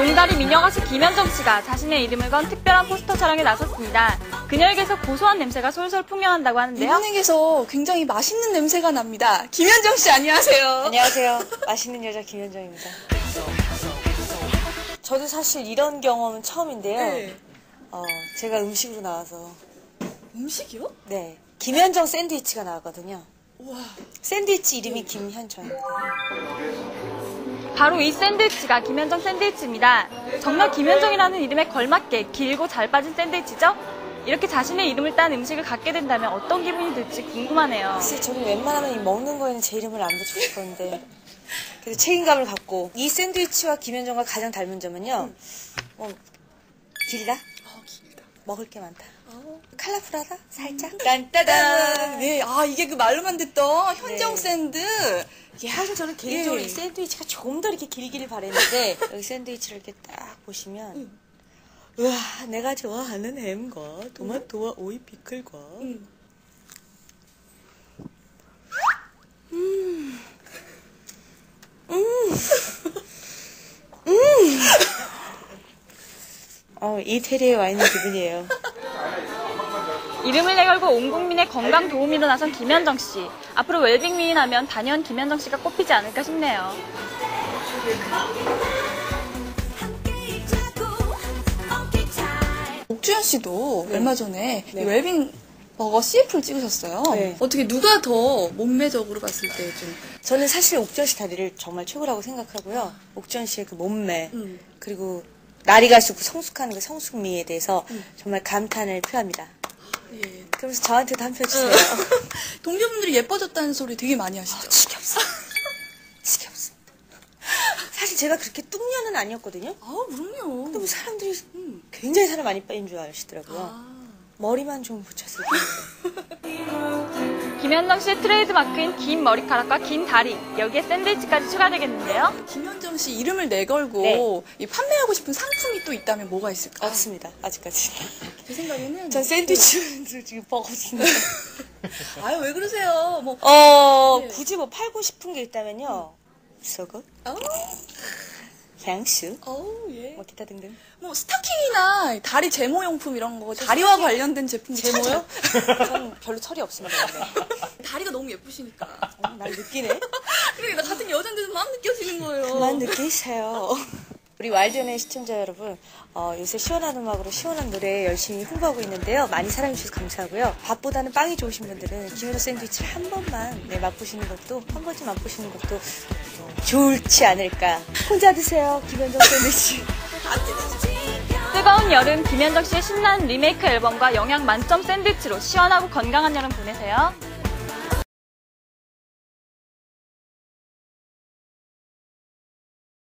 농다리 미녀 가수 김현정 씨가 자신의 이름을 건 특별한 포스터 촬영에 나섰습니다. 그녀에게서 고소한 냄새가 솔솔 풍겨난다고 하는데요. 이분에게서 굉장히 맛있는 냄새가 납니다. 김현정 씨 안녕하세요. 안녕하세요. 맛있는 여자 김현정입니다. 저도 사실 이런 경험은 처음인데요. 네. 어, 제가 음식으로 나와서 음식이요? 네 김현정 샌드위치가 나왔거든요. 우와. 샌드위치 이름이 김현정입니다. 바로 이 샌드위치가 김현정 샌드위치입니다. 정말 김현정이라는 이름에 걸맞게 길고 잘 빠진 샌드위치죠? 이렇게 자신의 이름을 딴 음식을 갖게 된다면 어떤 기분이 들지 궁금하네요. 글쎄 저는 웬만하면 이 먹는 거에는 제 이름을 안 붙이고 싶었는데 그래도 책임감을 갖고 이 샌드위치와 김현정과 가장 닮은 점은요. 뭐 길다. 먹을 게 많다. 어. 컬러풀하다? 살짝? 딴따단! 네, 아 이게 그 말로만 듣던 현정 네. 샌드. 사실 저는 개인적으로 예. 이 샌드위치가 조금 더 이렇게 길기를 바랬는데 여기 샌드위치를 이렇게 딱 보시면 우와 내가 좋아하는 햄과 토마토와 오이 피클과 음. 어, 이태리에 와 있는 기분이에요. 이름을 내걸고 온 국민의 건강 도우미로 나선 김현정 씨. 앞으로 웰빙 미인 하면 단연 김현정 씨가 꼽히지 않을까 싶네요. 옥주현 씨도 얼마 전에 네. 이 웰빙 버거 CF를 찍으셨어요. 네. 어떻게 누가 더 몸매적으로 봤을 때 좀. 저는 사실 옥전 씨 다리를 정말 최고라고 생각하고요. 옥전 씨의 그 몸매 음. 그리고 날이 갈수록 그 성숙하는 그 성숙미에 대해서 음. 정말 감탄을 표합니다. 예. 그러면서 저한테도 한 표 주세요. 동료분들이 예뻐졌다는 소리 되게 많이 하시죠. 지겹어. 지겹습니다. 사실 제가 그렇게 뚱녀는 아니었거든요. 아, 그럼요. 근데 뭐 사람들이 음. 굉장히 살을 많이 빠진 줄 아시더라고요. 아. 머리만 좀 붙였을 텐데. 김현정 씨의 트레이드 마크인 긴 머리카락과 긴 다리. 여기에 샌드위치까지 추가되겠는데요. 김현정 씨 이름을 내걸고 네. 이 판매하고 싶은 상품이 또 있다면 뭐가 있을까? 없습니다. 아직까지. 제 생각에는 전 샌드위치 지금 버거진데. 아유 왜 그러세요? 뭐 어, 네. 굳이 뭐 팔고 싶은 게 있다면요. 속옷, 어, 향수, 어, 예. 뭐 기타 등등. 뭐 스타킹이나 다리 제모용품 이런 거 다리와 관련된 제품 제모요? 전 별로 철이 없습니다. 다리가 너무 예쁘시니까. 어, 날 느끼네? 그러니까 나 같은 여잔데도 막 느껴지는 거예요. 그만 느끼세요. 우리 와일드연의 시청자 여러분, 어, 요새 시원한 음악으로 시원한 노래 열심히 홍보하고 있는데요. 많이 사랑해주셔서 감사하고요. 밥보다는 빵이 좋으신 분들은 김현우 샌드위치를 한 번만 네, 맛보시는 것도, 한 번쯤 맛보시는 것도 어, 좋지 않을까. 혼자 드세요, 김현정 샌드위치. 뜨거운 여름 김현정 씨의 신나는 리메이크 앨범과 영양 만점 샌드위치로 시원하고 건강한 여름 보내세요.